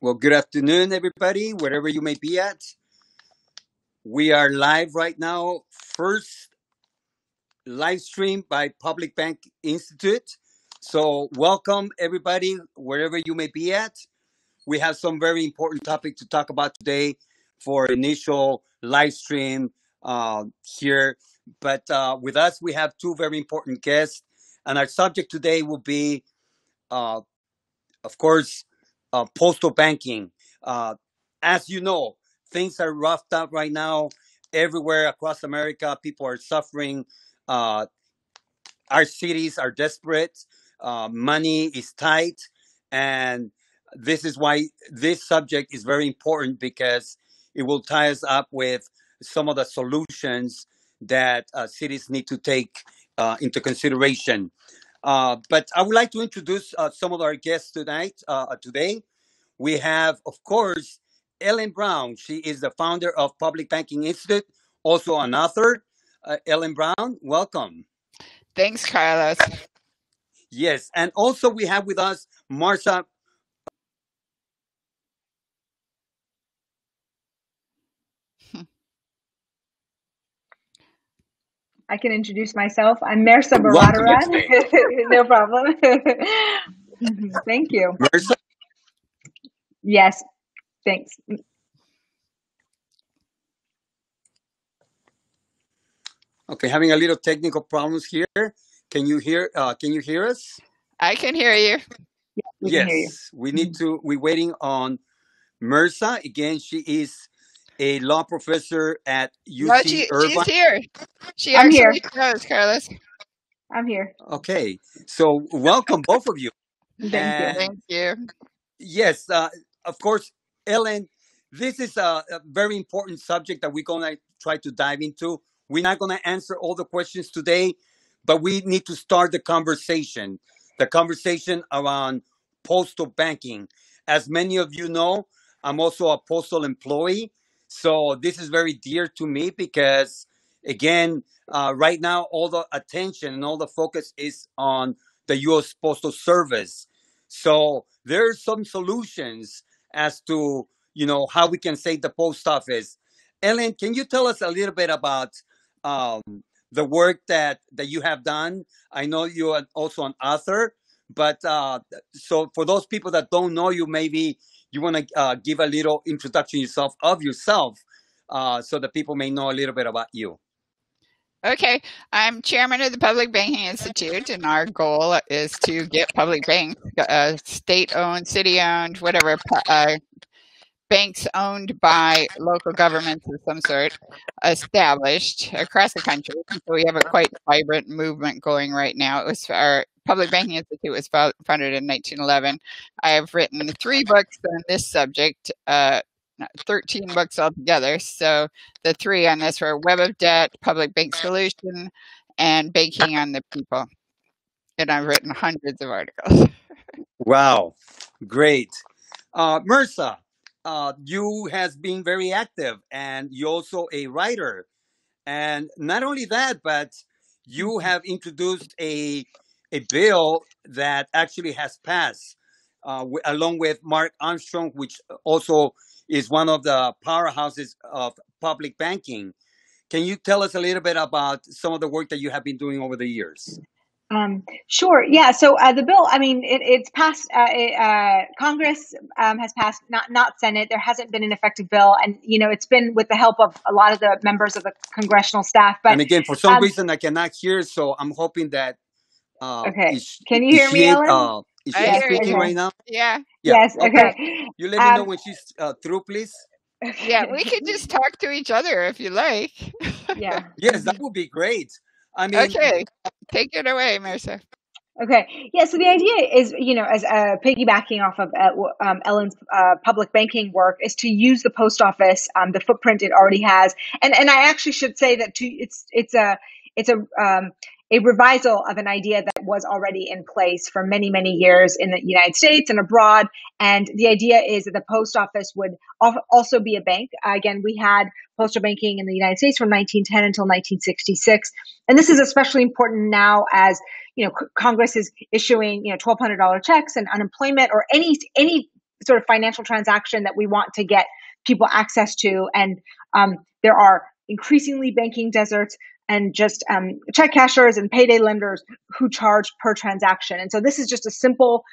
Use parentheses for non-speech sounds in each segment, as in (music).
Well, good afternoon, everybody, wherever you may be at. We are live right now. First live stream by Public Bank Institute. So, welcome everybody, wherever you may be at. We have some very important topic to talk about today for initial live stream uh, here. But uh, with us, we have two very important guests, and our subject today will be uh, of course, uh, postal banking. Uh, as you know, things are roughed up right now everywhere across America. People are suffering. Uh, our cities are desperate. Uh, money is tight. And this is why this subject is very important because it will tie us up with some of the solutions that uh, cities need to take uh, into consideration. Uh, but I would like to introduce uh, some of our guests tonight. Uh, today, we have, of course, Ellen Brown. She is the founder of Public Banking Institute, also an author. Uh, Ellen Brown, welcome. Thanks, Carlos. Yes, and also we have with us Mehrsa I can introduce myself. I'm Mehrsa welcome Baradaran. today. (laughs) no problem. (laughs) Thank you. Marissa, Yes, thanks. okay, having a little technical problems here. Can you hear? Uh, can you hear us? I can hear you. We can hear you. Yes, we need to. We're waiting on Mehrsa again. She is a law professor at No, UC she she's here. She I'm here. actually knows, Carlos. I'm here. Okay, so welcome both of you. (laughs) Thank you. Thank you. yes, uh, of course, Ellen, this is a, a very important subject that we're going to try to dive into. We're not going to answer all the questions today, but we need to start the conversation, the conversation around postal banking. As many of you know, I'm also a postal employee. So this is very dear to me because, again, uh, right now, all the attention and all the focus is on the U.S. Postal Service. So there are some solutions as to you know how we can save the post office. Ellen, can you tell us a little bit about um, the work that that you have done? I know you are also an author, but uh, so for those people that don't know you, maybe you want to uh, give a little introduction yourself of yourself, uh, so that people may know a little bit about you. Okay, I'm chairman of the Public Banking Institute, and our goal is to get public banks, uh, state-owned, city-owned, whatever, uh, banks owned by local governments of some sort, established across the country. So we have a quite vibrant movement going right now. It was our Public Banking Institute was founded in 1911. I have written three books on this subject. Uh, 13 books altogether. So the three on this were Web of Debt, Public Bank Solution, and Banking on the People. And I've written hundreds of articles. (laughs) Wow, great, uh. Uh, you has been very active, and you're also a writer. And not only that, but you have introduced a a bill that actually has passed, uh, w- along with Marc Armstrong, which also is one of the powerhouses of public banking. Can you tell us a little bit about some of the work that you have been doing over the years? Um, sure. Yeah. So uh, the bill, I mean, it, it's passed. Uh, it, uh, Congress um, has passed, not not Senate. There hasn't been an effective bill, and you know, it's been with the help of a lot of the members of the congressional staff. And But again, for some um, reason, I cannot hear, so I'm hoping that uh, okay, is can you hear me, able, Ellen? uh, is she Yes. speaking. Okay. right now? Yeah, Yeah. Yes. Okay. Okay. You let me know Um, when she's uh, through, please. yeah. We (laughs) okay. can just talk to each other if you like. (laughs) Yeah. Yes, that would be great. I mean, okay, take it away, Mehrsa. Okay. Yeah. So the idea is, you know, as uh, piggybacking off of uh, um, Ellen's uh, public banking work, is to use the post office, um, the footprint it already has, and and I actually should say that to, it's it's a it's a um, a revisal of an idea that was already in place for many many years in the United States and abroad. And the idea is that the post office would also be a bank. Again, we had postal banking in the United States from 1910 until 1966, and this is especially important now as you know, Congress is issuing, you know, $1,200 checks and unemployment or any, any sort of financial transaction that we want to get people access to. And um, there are increasingly banking deserts and just um, check cashers and payday lenders who charge per transaction. And so this is just a simple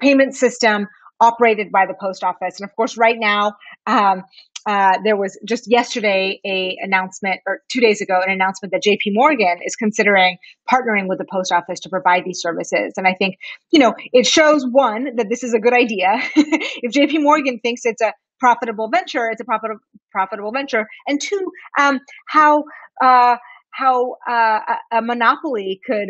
payment system operated by the post office. And of course, right now, um, uh, there was just yesterday a announcement, or two days ago, an announcement that J.P. Morgan is considering partnering with the post office to provide these services. And I think, you know, it shows one that this is a good idea. (laughs) if J.P. Morgan thinks it's a profitable venture, it's a profitable profitable venture. And two, um, how uh, how uh, a monopoly could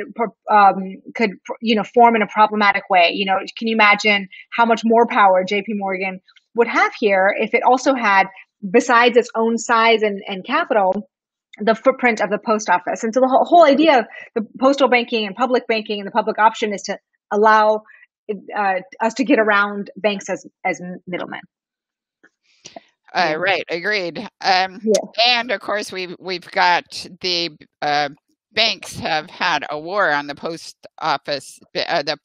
um, could you know form in a problematic way. You know, can you imagine how much more power J.P. Morgan would have here if it also had, besides its own size and, and capital, the footprint of the post office. And so the whole, whole idea of the postal banking and public banking and the public option is to allow uh, us to get around banks as as middlemen. Uh, right, agreed. Um, yeah. And of course, we've we've got the uh, banks have had a war on the post office, uh, the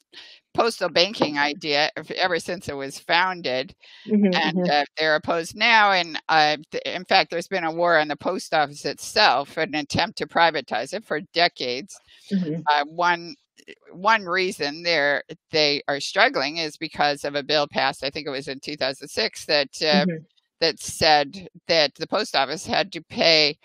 postal banking idea ever since it was founded, mm-hmm, and mm-hmm. Uh, they're opposed now. And uh, th- in fact, there's been a war on the post office itself, an attempt to privatize it for decades. Mm-hmm. Uh, one one reason they're they are struggling is because of a bill passed. I think it was in 2006 that uh, mm-hmm that said that the post office had to pay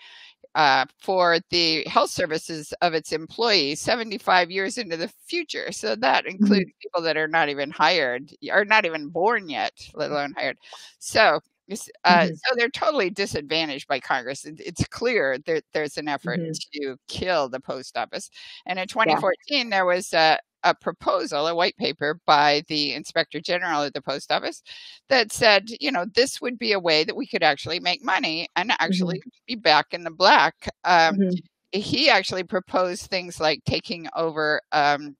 uh, for the health services of its employees 75 years into the future. So that mm-hmm. includes mm-hmm. people that are not even hired or not even born yet, let alone hired. So, uh, mm-hmm. so they're totally disadvantaged by Congress. It's clear that there's an effort mm-hmm. to kill the post office. And in 2014, yeah. there was a, a proposal, a white paper by the inspector general at the post office that said, you know, this would be a way that we could actually make money and actually mm-hmm. be back in the black. Um, mm-hmm. He actually proposed things like taking over um,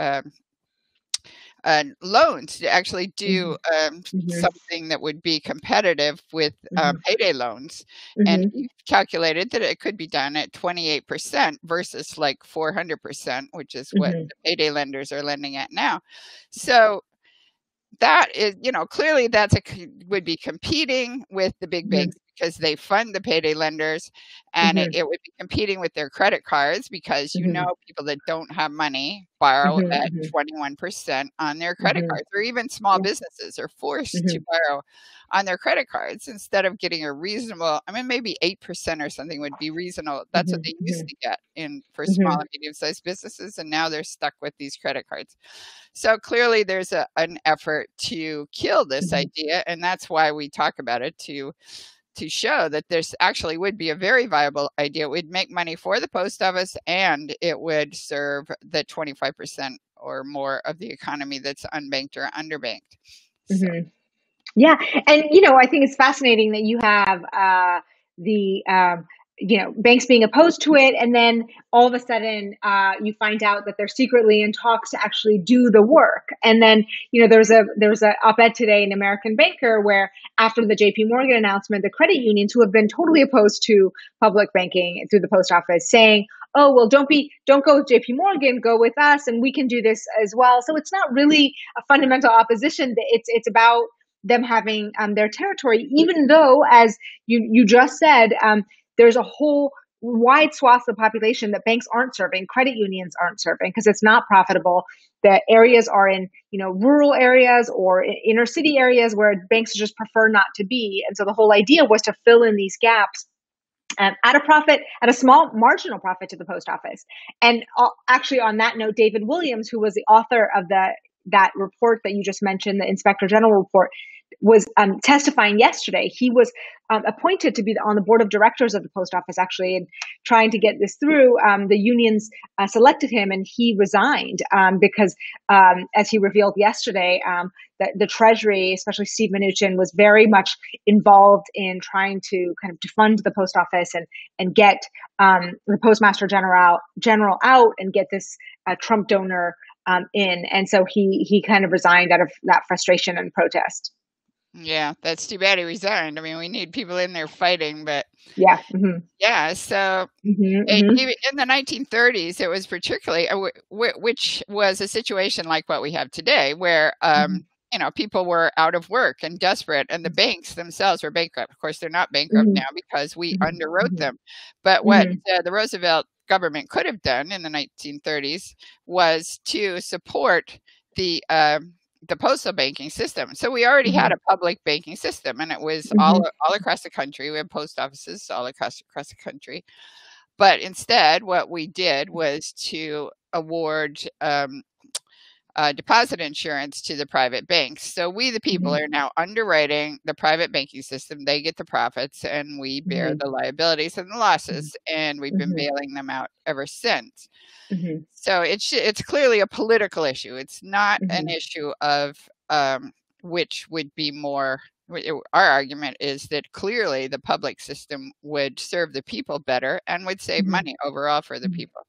um, uh, loans to actually do mm-hmm. Um, mm-hmm. something that would be competitive with um, mm-hmm. payday loans. And he calculated that it could be done at 28% versus like 400%, which is what the payday lenders are lending at now. So that is, you know, clearly that's a would be competing with the big banks because they fund the payday lenders and mm-hmm. it, it, would be competing with their credit cards because you mm-hmm. know people that don't have money borrow mm-hmm. at 21% mm-hmm. on their credit mm-hmm. cards or even small businesses are forced to mm-hmm. borrow on their credit cards instead of getting a reasonable i mean maybe 8% or something would be reasonable that's what they used to get in for small and medium sized businesses and now they're stuck with these credit cards so clearly there's a, an effort to kill this idea and that's why we talk about it to to show that this actually would be a very viable idea. It would make money for the post office and it would serve the 25% or more of the economy that's unbanked or underbanked. Mm-hmm. Yeah. And, you know, I think it's fascinating that you have uh, the um, you know banks being opposed to it and then all of a sudden uh, you find out that they're secretly in talks to actually do the work. And then you know there's a there's a op-ed today in american banker where after the jp morgan announcement the credit unions who have been totally opposed to public banking through the post office saying oh well don't be don't go with jp morgan go with us and we can do this as well. So it's not really a fundamental opposition. It's it's about them having um, their territory even though as you you just said um, there's a whole wide swath of the population that banks aren't serving, credit unions aren't serving because it's not profitable. The areas are in, you know, rural areas or inner city areas where banks just prefer not to be. And so the whole idea was to fill in these gaps um, at a profit, at a small marginal profit to the post office. And uh, actually, on that note, David Williams, who was the author of the that report that you just mentioned, the Inspector General report, was um, testifying yesterday. He was um, appointed to be on the board of directors of the post office, actually, and trying to get this through. Um, the unions uh, selected him, and he resigned um, because, um, as he revealed yesterday, um, that the Treasury, especially Steve Mnuchin, was very much involved in trying to kind of defund the post office and and get the postmaster general general out and get this uh, Trump donor in. And so he he kind of resigned out of that frustration and protest. Yeah, that's too bad he resigned. I mean, we need people in there fighting, but yeah, mm-hmm. yeah. So mm-hmm, mm-hmm. in the 1930s, it was particularly, uh, which was a situation like what we have today, where um, mm-hmm. you know people were out of work and desperate and the banks themselves were bankrupt of course they're not bankrupt mm-hmm. now because we mm-hmm. underwrote mm-hmm. them but what mm-hmm. uh, the roosevelt government could have done in the 1930s was to support the uh, the postal banking system. So we already had mm-hmm. a public banking system, and it was mm-hmm. all all across the country. We had post offices all across across the country. But instead, what we did was to award um, uh, deposit insurance to the private banks. So we, the people, mm-hmm. are now underwriting the private banking system. They get the profits, and we bear mm-hmm. the liabilities and the losses. And we've been mm-hmm. bailing them out ever since. Mm-hmm. So it's it's clearly a political issue. It's not an mm-hmm. issue of um, which would be more. Our argument is that clearly the public system would serve the people better and would save mm-hmm. money overall for the people.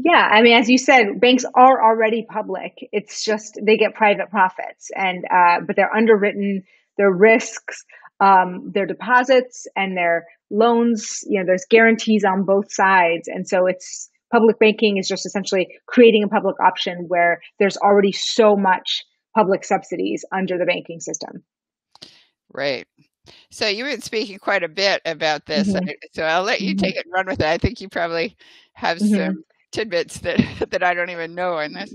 Yeah, I mean, as you said, banks are already public. It's just they get private profits, and uh, but they're underwritten. Their risks, um, their deposits, and their loans. You know, there's guarantees on both sides, and so it's public banking is just essentially creating a public option where there's already so much public subsidies under the banking system. Right. So you've been speaking quite a bit about this, mm-hmm. so I'll let you mm-hmm. take it and run with it. I think you probably have mm-hmm. some tidbits that (laughs) that I don't even know in this.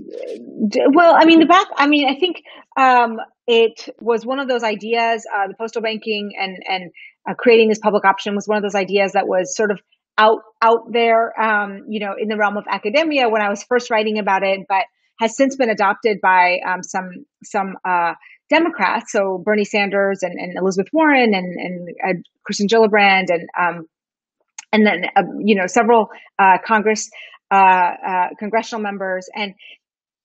Well, I mean, the back. I mean, I think um, it was one of those ideas. Uh, the postal banking and and uh, creating this public option was one of those ideas that was sort of out out there, um, you know, in the realm of academia when I was first writing about it, but has since been adopted by um, some some uh, Democrats, so Bernie Sanders and, and Elizabeth Warren and and uh, Kirsten Gillibrand and um, and then uh, you know several uh, Congress uh, uh, congressional members, and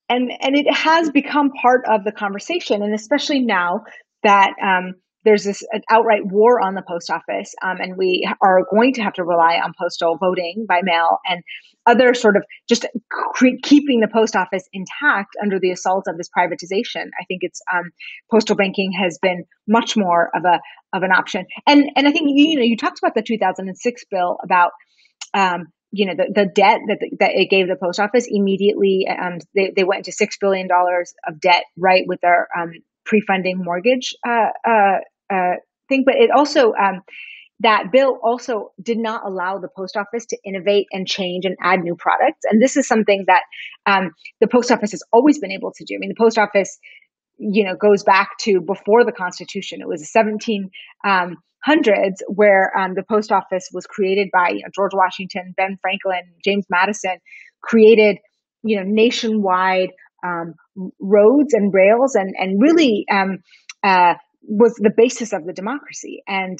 and and it has become part of the conversation, and especially now that um, there's this outright war on the post office, um, and we are going to have to rely on postal voting by mail and other sort of just cre- keeping the post office intact under the assault of this privatization. I think it's um, postal banking has been much more of a of an option, and and I think you, know you talked about the 2006 bill about um, you know, the, the debt that, that it gave the post office immediately, um, they, they went into $6 billion of debt, right, with their um, pre-funding mortgage uh, uh, uh, thing. But it also, um, that bill also did not allow the post office to innovate and change and add new products. And this is something that um, the post office has always been able to do. I mean, the post office, you know, goes back to before the Constitution. It was a 17 um, where um, the post office was created by you know, George Washington, Ben Franklin, James Madison, created you know nationwide um, roads and rails, and and really um, uh, was the basis of the democracy. And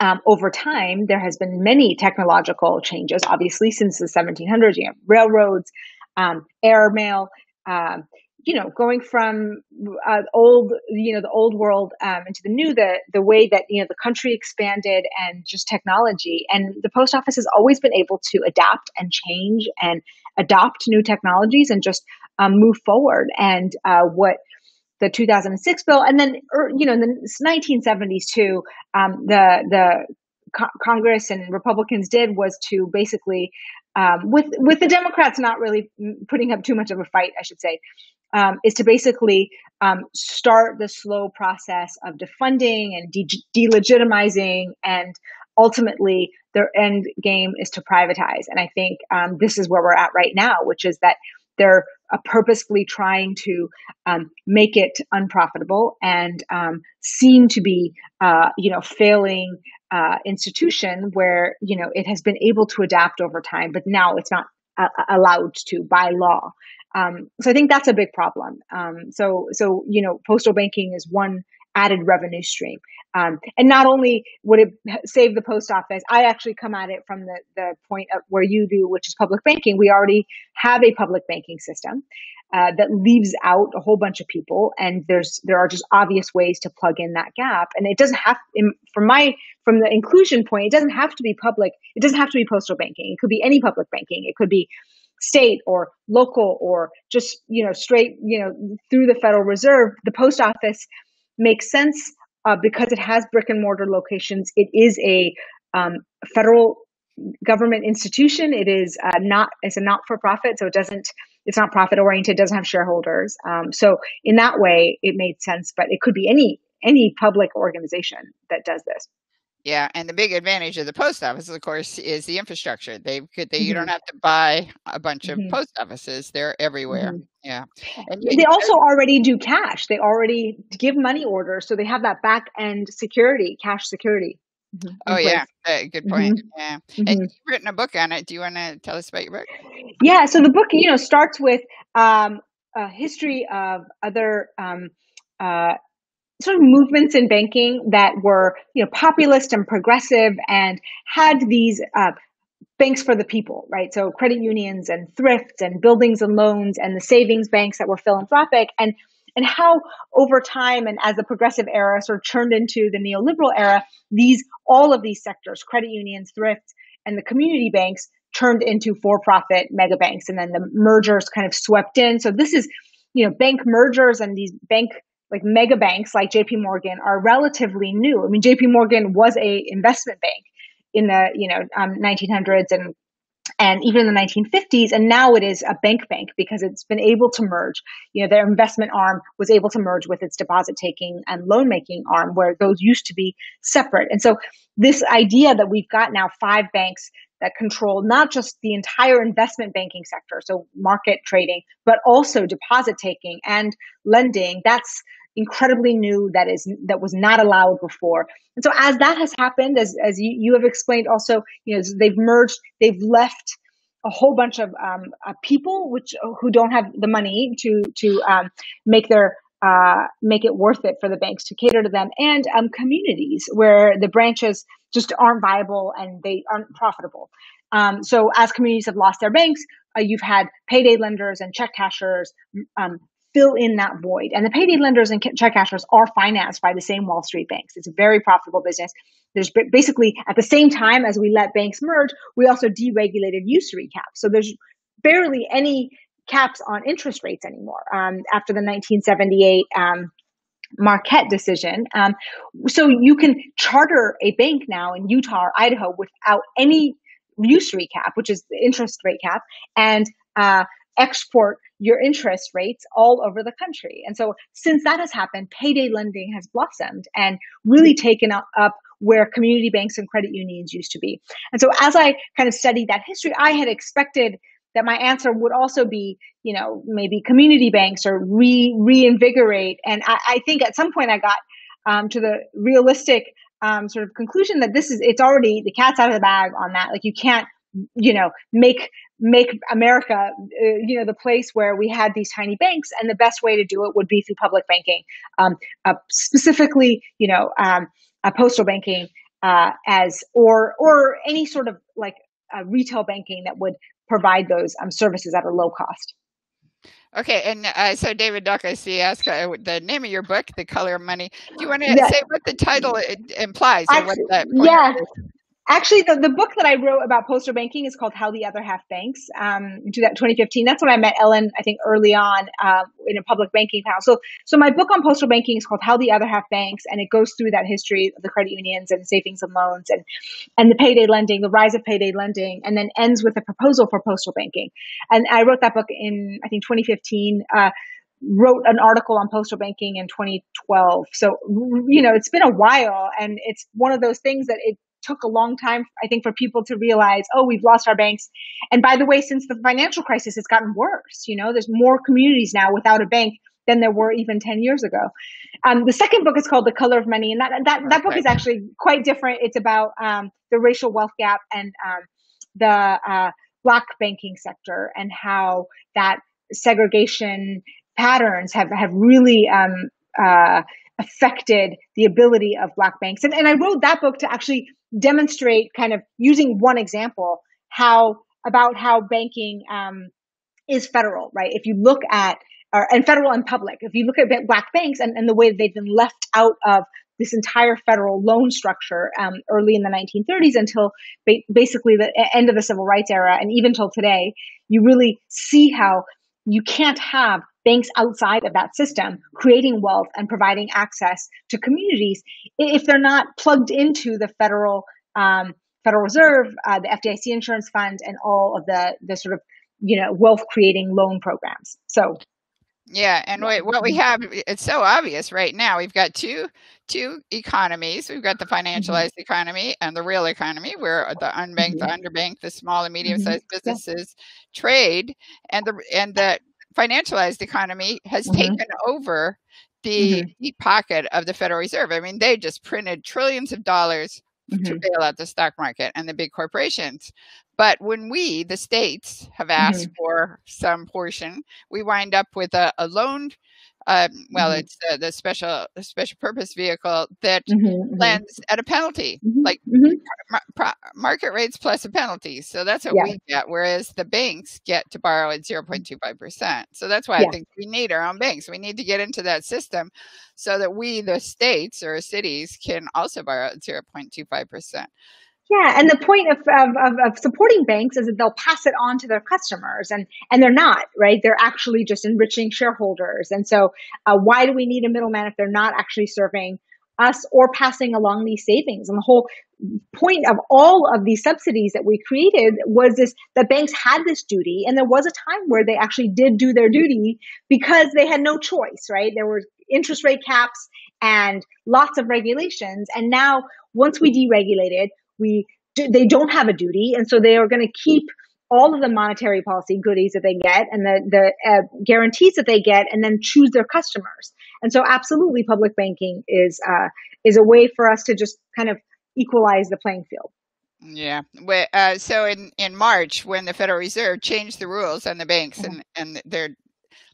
um, over time, there has been many technological changes. Obviously, since the 1700s, you know, railroads, um, airmail. Um, you know, going from uh, old, you know, the old world um, into the new, the the way that you know the country expanded and just technology, and the post office has always been able to adapt and change and adopt new technologies and just um, move forward. And uh, what the 2006 bill, and then er, you know, in the 1970s too, um, the the Congress and Republicans did was to basically, um, with with the Democrats not really putting up too much of a fight, I should say, um, is to basically um, start the slow process of defunding and de- delegitimizing and ultimately their end game is to privatize. And i think um, this is where we're at right now which is that they're uh, purposefully trying to um, make it unprofitable and um, seem to be uh, you know failing uh, institution where you know it has been able to adapt over time but now it's not uh, allowed to by law um, so I think that's a big problem. Um, so, so you know, postal banking is one added revenue stream, um, and not only would it (laughs) save the post office, I actually come at it from the the point of where you do, which is public banking. We already have a public banking system uh, that leaves out a whole bunch of people, and there's there are just obvious ways to plug in that gap, and it doesn't have in, from my from the inclusion point, it doesn't have to be public. It doesn't have to be postal banking. It could be any public banking. It could be state or local or just you know straight you know through the Federal Reserve, the post office makes sense uh, because it has brick and mortar locations. It is a um, federal government institution. It is uh, not it's a not for profit, so it doesn't it's not profit oriented, doesn't have shareholders. Um, so in that way, it made sense. But it could be any any public organization that does this. Yeah, and the big advantage of the post office, of course, is the infrastructure. They could they, mm-hmm. you don't have to buy a bunch of mm-hmm. post offices; they're everywhere. Mm-hmm. Yeah, and you, they also already do cash. They already give money orders, so they have that back end security, cash security. Mm-hmm. Oh yeah, uh, good point. Mm-hmm. Yeah, and mm-hmm. you've written a book on it. Do you want to tell us about your book? Yeah, so the book, you know, starts with um, a history of other um, uh, sort of movements in banking that were, you know, populist and progressive and had these uh, banks for the people, right? So credit unions and thrifts and buildings and loans and the savings banks that were philanthropic and and how over time and as the progressive era sort of turned into the neoliberal era, these all of these sectors, credit unions, thrifts, and the community banks turned into for-profit mega banks, and then the mergers kind of swept in. So this is, you know, bank mergers and these bank like mega banks like JP Morgan are relatively new. I mean, JP Morgan was a investment bank in the, you know, um, 1900s and and even in the 1950s and now it is a bank bank because it's been able to merge you know their investment arm was able to merge with its deposit taking and loan making arm where those used to be separate. And so this idea that we've got now five banks that control not just the entire investment banking sector so market trading but also deposit taking and lending that's incredibly new that is that was not allowed before. And so as that has happened as as you, you have explained also you know they've merged they've left a whole bunch of um, uh, people which who don't have the money to to um, make their uh, make it worth it for the banks to cater to them. And um, communities where the branches just aren't viable and they aren't profitable. Um, so as communities have lost their banks uh, you've had payday lenders and check cashers um, fill in that void. And the payday lenders and check cashers are financed by the same Wall Street banks. It's a very profitable business. There's basically at the same time as we let banks merge, we also deregulated usury caps. So there's barely any caps on interest rates anymore um, after the 1978 um, Marquette decision. Um, so you can charter a bank now in Utah or Idaho without any usury cap, which is the interest rate cap, and uh, export your interest rates all over the country. And so since that has happened, payday lending has blossomed and really taken up, where community banks and credit unions used to be. And so as I kind of studied that history, I had expected that my answer would also be, you know, maybe community banks or re reinvigorate. And I, I think at some point I got um, to the realistic um, sort of conclusion that this is it's already the cat's out of the bag on that. Like you can't, you know, make make America, uh, you know, the place where we had these tiny banks, and the best way to do it would be through public banking, um, uh, specifically, you know, um, postal banking uh, as or or any sort of like retail banking that would provide those um, services at a low cost. Okay, and uh, so David Duck, I see, ask uh, the name of your book, "The Color of Money." Do you want to say what the title implies, or what that? Yeah? Actually, the, the book that I wrote about postal banking is called How the Other Half Banks um, in 2015. That's when I met Ellen, I think, early on uh, in a public banking panel. So, so my book on postal banking is called How the Other Half Banks, and it goes through that history of the credit unions and savings and loans and, and the payday lending, the rise of payday lending, and then ends with a proposal for postal banking. And I wrote that book in, I think, 2015. Uh, wrote an article on postal banking in 2012. So, you know, it's been a while and it's one of those things that it took a long time, I think, for people to realize, oh, we've lost our banks. And by the way, since the financial crisis, it's gotten worse. You know, there's more communities now without a bank than there were even 10 years ago. Um, the second book is called The Color of Money. And that, that, that book is actually quite different. It's about um, the racial wealth gap and um, the uh, black banking sector and how that segregation patterns have, have really um, uh, affected the ability of black banks. And, and I wrote that book to actually demonstrate kind of using one example how about how banking um, is federal, right? If you look at or, and federal and public, if you look at black banks and, and the way they've been left out of this entire federal loan structure um, early in the 1930s until ba- basically the end of the civil rights era and even till today, you really see how you can't have banks outside of that system creating wealth and providing access to communities if they're not plugged into the federal um, Federal Reserve, uh, the FDIC insurance fund, and all of the the sort of you know, wealth creating loan programs. So yeah, and what, what we have it's so obvious right now. We've got two two economies. We've got the mm-hmm. financialized mm-hmm. economy and the real economy, where the unbanked, mm-hmm. the underbanked, the small and medium sized mm-hmm. businesses yeah. trade, and the and the financialized economy has mm-hmm. taken over the mm-hmm. deep pocket of the Federal Reserve. I mean, they just printed trillions of dollars to bail out the stock market and the big corporations. But when we, the states, have asked mm-hmm. for some portion, we wind up with a, a loan. Uh, well, mm-hmm. it's the, the special the special purpose vehicle that mm-hmm, mm-hmm. lends at a penalty, mm-hmm, like mm-hmm. mar- market rates plus a penalty. So that's what yeah. we get. Whereas the banks get to borrow at zero point two five percent. So that's why yeah. I think we need our own banks. We need to get into that system so that we, the states or cities, can also borrow at zero point two five percent. Yeah, and the point of, of, of, supporting banks is that they'll pass it on to their customers, and and they're not right. They're actually just enriching shareholders, and so uh, why do we need a middleman if they're not actually serving us or passing along these savings? And the whole point of all of these subsidies that we created was this: that banks had this duty, and there was a time where they actually did do their duty because they had no choice. Right? There were interest rate caps and lots of regulations, and now once we deregulated we they don't have a duty, and so they are going to keep all of the monetary policy goodies that they get and the the uh, guarantees that they get, and then choose their customers. And so, absolutely, public banking is uh, is a way for us to just kind of equalize the playing field. Yeah. Uh, so in, in March, when the Federal Reserve changed the rules on the banks mm-hmm. and, and they're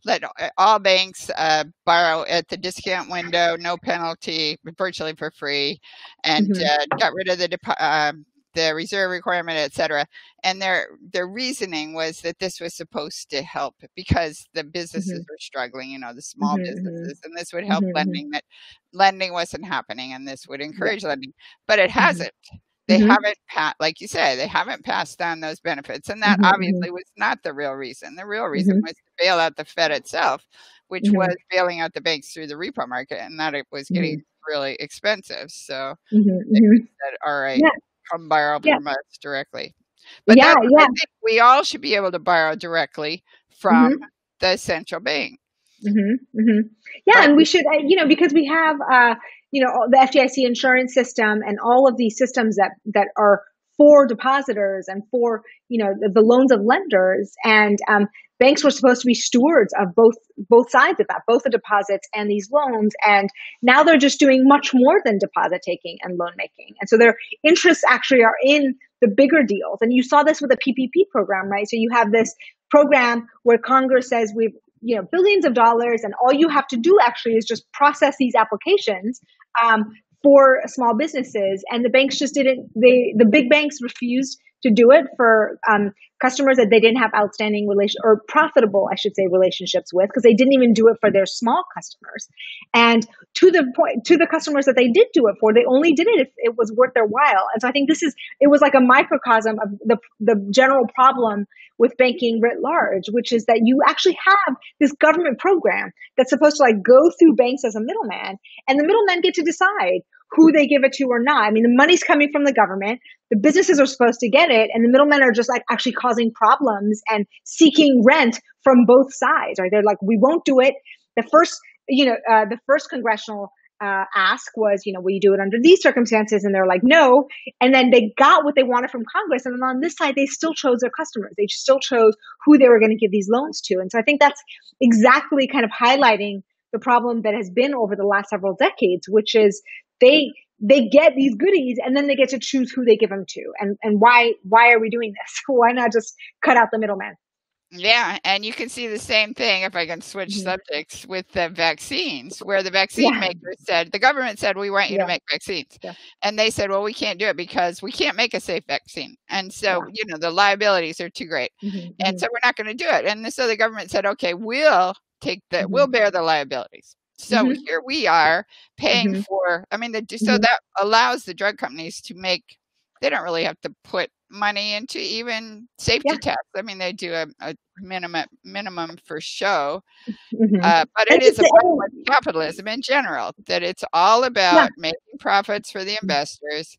let all banks uh, borrow at the discount window, no penalty, virtually for free, and mm-hmm. uh, got rid of the uh, the reserve requirement, et cetera. And their their reasoning was that this was supposed to help because the businesses mm-hmm. were struggling, you know, the small mm-hmm. mm-hmm. businesses, and this would help mm-hmm, mm-hmm. lending. That lending wasn't happening, and this would encourage lending, but it hasn't. They mm-hmm. haven't passed, like you say, they haven't passed on those benefits, and that mm-hmm. obviously was not the real reason. The real reason mm-hmm. was to bail out the Fed itself, which mm-hmm. was bailing out the banks through the repo market, and that it was getting mm-hmm. really expensive. So they said, "All right, yeah. come borrow yeah. from us directly." But yeah, yeah. we all should be able to borrow directly from the central bank. Mm-hmm, mm-hmm. Yeah, and we should, uh, you know, because we have, uh, you know, the FDIC insurance system and all of these systems that that are for depositors and for you know the, the loans of lenders and um, banks were supposed to be stewards of both both sides of that both the deposits and these loans and now they're just doing much more than deposit taking and loan making and so their interests actually are in the bigger deals and you saw this with the ppp program right so you have this program where congress says we've you know billions of dollars and all you have to do actually is just process these applications um, for small businesses. And the banks just didn't they the big banks refused to do it for um, customers that they didn't have outstanding relation or profitable i should say relationships with because they didn't even do it for their small customers. And to the point to the customers that they did do it for they only did it if it was worth their while. And so i think this is it was like a microcosm of the the general problem with banking writ large which is that you actually have this government program that's supposed to like go through banks as a middleman and the middlemen get to decide who they give it to or not. I mean, the money's coming from the government. The businesses are supposed to get it, and the middlemen are just like actually causing problems and seeking rent from both sides. Right? They're like, we won't do it. The first, you know, uh, the first congressional uh, ask was, you know, will you do it under these circumstances? And they're like, no. And then they got what they wanted from Congress. And then on this side, they still chose their customers. They still chose who they were going to give these loans to. And so I think that's exactly kind of highlighting the problem that has been over the last several decades, which is they they get these goodies and then they get to choose who they give them to and and why why are we doing this (laughs) why not just cut out the middleman yeah and you can see the same thing if i can switch mm-hmm. subjects with the vaccines where the vaccine yeah. makers said the government said we want you yeah. to make vaccines yeah. and they said well we can't do it because we can't make a safe vaccine and so you know the liabilities are too great mm-hmm. and so mm-hmm. we're not going to do it and so the government said okay we'll take the mm-hmm. we'll bear the liabilities so mm-hmm. here we are paying mm-hmm. for, I mean, the, so mm-hmm. that allows the drug companies to make, they don't really have to put money into even safety yeah. tests. I mean, they do a, a minimum minimum for show, mm-hmm. uh, but it is about capitalism in general. That it's all about yeah. making profits for the mm-hmm. investors,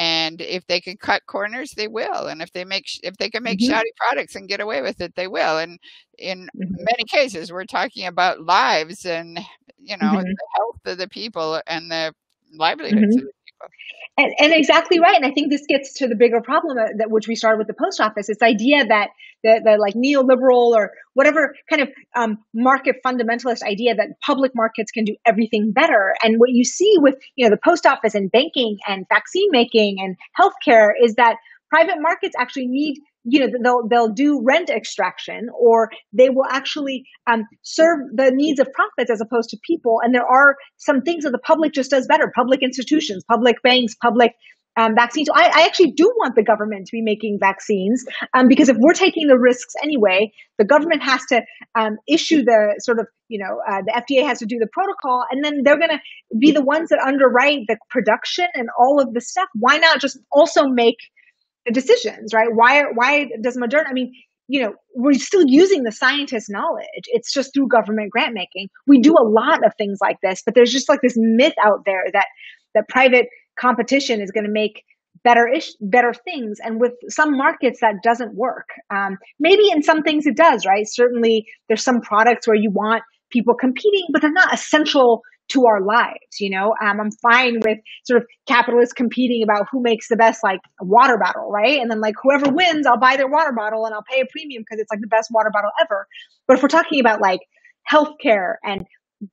and if they can cut corners they will and if they make if they can make Mhm. shoddy products and get away with it they will and in Mhm. many cases we're talking about lives and you know Mhm. the health of the people and the livelihoods Mhm. of the And, and exactly right. And I think this gets to the bigger problem uh, that which we started with the post office. This idea that the, the like neoliberal or whatever kind of um, market fundamentalist idea that public markets can do everything better. And what you see with you know the post office and banking and vaccine making and healthcare is that private markets actually need you know they'll they'll do rent extraction or they will actually um, serve the needs of profits as opposed to people. And there are some things that the public just does better public institutions public banks public um, vaccines. So I, I actually do want the government to be making vaccines um, because if we're taking the risks anyway the government has to um, issue the sort of you know uh, the fda has to do the protocol and then they're going to be the ones that underwrite the production and all of the stuff. Why not just also make decisions, right? Why why does Moderna? I mean, you know, we're still using the scientist knowledge. It's just through government grant making. We do a lot of things like this, but there's just like this myth out there that that private competition is going to make better ish better things and with some markets that doesn't work um, maybe in some things it does right certainly there's some products where you want people competing but they're not essential to our lives you know? Um, i'm fine with sort of capitalists competing about who makes the best like water bottle right? And then like whoever wins i'll buy their water bottle and i'll pay a premium because it's like the best water bottle ever. But if we're talking about like healthcare and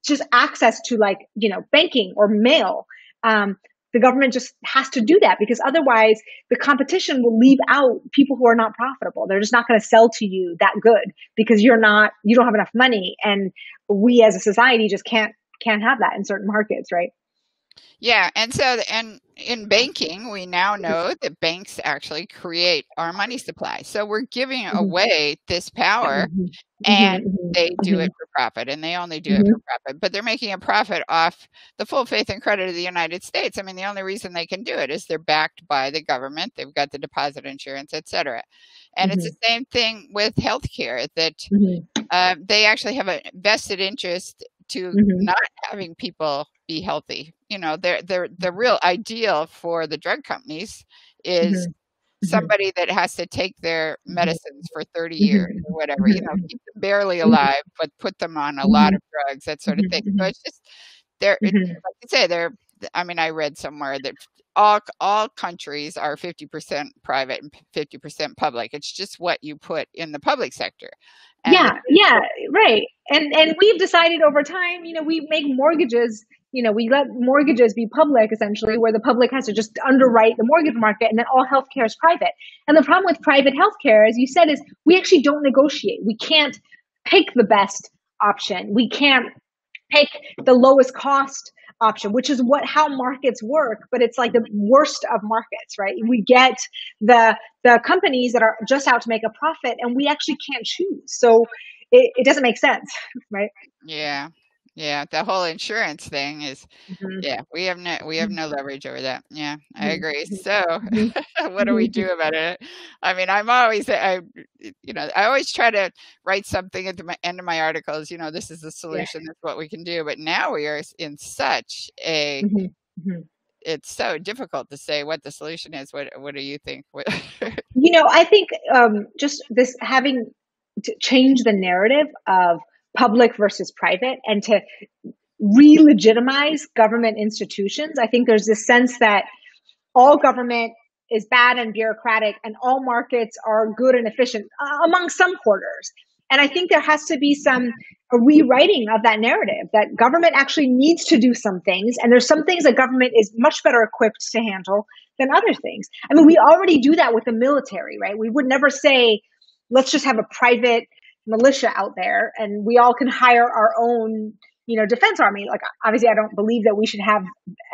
just access to like you know banking or mail um, the government just has to do that because otherwise the competition will leave out people who are not profitable. They're just not going to sell to you that good because you're not you don't have enough money and we as a society just can't can't have that in certain markets right Yeah, and so and in banking, we now know that banks actually create our money supply. So we're giving Mhm. away this power Mhm, and mhm, they do it for profit and they only do it for profit, but they're making a profit off the full faith and credit of the United States. I mean, the only reason they can do it is they're backed by the government. They've got the deposit insurance, et cetera. And it's the same thing with healthcare that uh, they actually have a vested interest to mhm, not having people be healthy. You know, they're, they're, the real ideal for the drug companies is mhm, mhm, somebody that has to take their mhm, medicines for 30 mhm, years or whatever, you know, keep them barely alive, but put them on a lot of drugs, that sort of thing. So it's just, they're, like you say, they're, I mean, I read somewhere that all, all countries are 50% private and 50% public. It's just what you put in the public sector. And Yeah, yeah, right. And and we've decided over time, you know, we make mortgages, you know, we let mortgages be public essentially, where the public has to just underwrite the mortgage market and then all healthcare is private. And the problem with private healthcare, as you said, is we actually don't negotiate. We can't pick the best option. We can't pick the lowest cost option, which is what how markets work, but it's like the worst of markets, right? We get the the companies that are just out to make a profit and we actually can't choose. So it, it doesn't make sense, (laughs) right? yeah, yeah, the whole insurance thing is Mhm. Yeah, we have no we have Mhm. no leverage over that. Yeah, I Mhm. agree. Mhm. So, (laughs) what do we do about it? I mean, I'm always I you know, I always try to write something at the my- end of my articles, you know, this is the Yeah. solution, this is what we can do. But now we are in such a Mhm. Mhm. it's so difficult to say what the solution is. What what do you think? You know, I think um, just this having to change the narrative of public versus private and to re-legitimize government institutions. I think there's this sense that all government is bad and bureaucratic and all markets are good and efficient uh, among some quarters. And I think there has to be some rewriting of that narrative that government actually needs to do some things and there's some things that government is much better equipped to handle than other things. I mean, we already do that with the military, right? We would never say, let's just have a private militia out there and we all can hire our own, you know, defense army. Like, obviously, I don't believe that we should have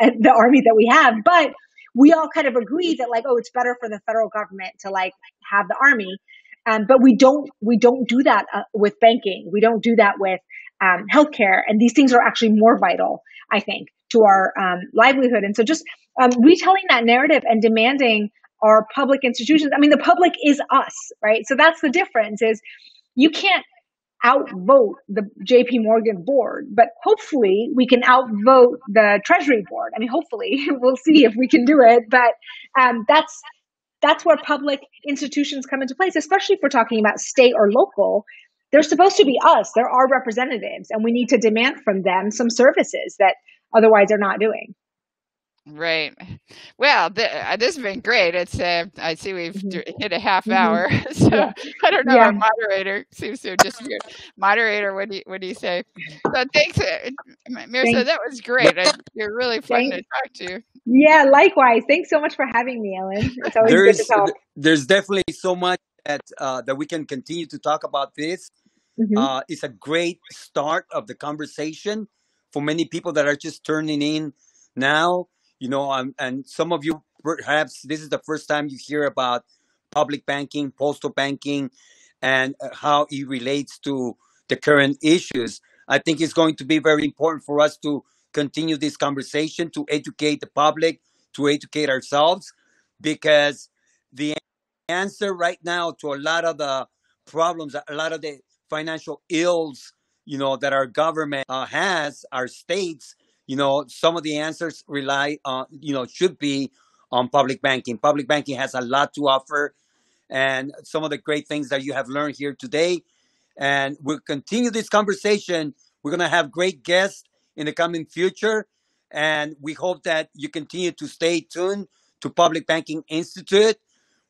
(laughs) the army that we have, but we all kind of agree that, like, oh, it's better for the federal government to like have the army. Um, but we don't we don't do that uh, with banking. We don't do that with um, healthcare, and these things are actually more vital, I think, to our um, livelihood. And so, just um, retelling that narrative and demanding our public institutions. I mean, the public is us, right? So that's the difference. Is you can't outvote the JP Morgan board, but hopefully we can outvote the Treasury board. I mean, hopefully (laughs) we'll see if we can do it, but um, that's that's where public institutions come into place, especially if we're talking about state or local. They're supposed to be us. They're our representatives, and we need to demand from them some services that otherwise they're not doing. Right. Well, th- uh, this has been great. It's uh, I see we've Mhm. hit a half Mhm. hour, (laughs) so Yeah. I don't know. Yeah. Our moderator seems to have disappeared. (laughs) Moderator, what do you what do you say? So thanks, uh, Mehrsa. Thank- That was great. I, you're really fun to talk to. Yeah, likewise. Thanks so much for having me, Ellen. (laughs) It's always good to There's talk. there's definitely so much that uh, that we can continue to talk about this. Mhm. Uh, it's a great start of the conversation for many people that are just turning in now. You know, um, and some of you perhaps this is the first time you hear about public banking, postal banking, and uh, how it relates to the current issues. I think it's going to be very important for us to continue this conversation, to educate the public, to educate ourselves, because the answer right now to a lot of the problems, a lot of the financial ills, you know, that our government uh, has, our states, you know, some of the answers rely on, you know, should be on public banking. Public banking has a lot to offer, and some of the great things that you have learned here today. And we'll continue this conversation. We're going to have great guests in the coming future. And we hope that you continue to stay tuned to Public Banking Institute.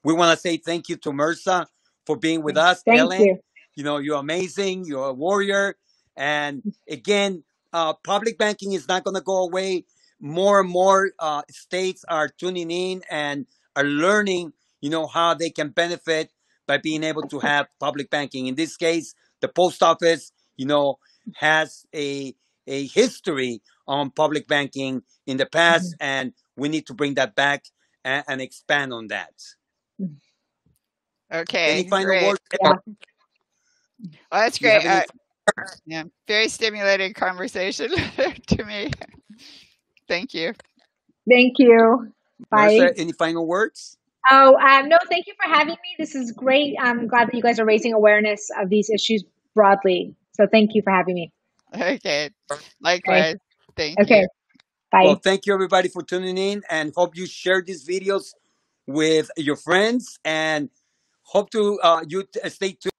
We want to say thank you to Mehrsa for being with us. Thank Ellen, you. you know, you're amazing. You're a warrior. And again, uh, public banking is not going to go away. More and more uh, states are tuning in and are learning, you know, how they can benefit by being able to have public banking. In this case, the post office, you know, has a a history on public banking in the past, and we need to bring that back and, and expand on that. Okay, Any final great. words? Yeah. Well, that's Do you have great. any Uh, yeah, very stimulating conversation (laughs) to me. Thank you. Thank you. Bye. Marissa, any final words? Oh, um, no, thank you for having me. This is great. I'm glad that you guys are raising awareness of these issues broadly. So thank you for having me. Okay, likewise. Thank you. Okay. you. Bye. Well, thank you everybody for tuning in and hope you share these videos with your friends and hope to uh, you t- stay tuned.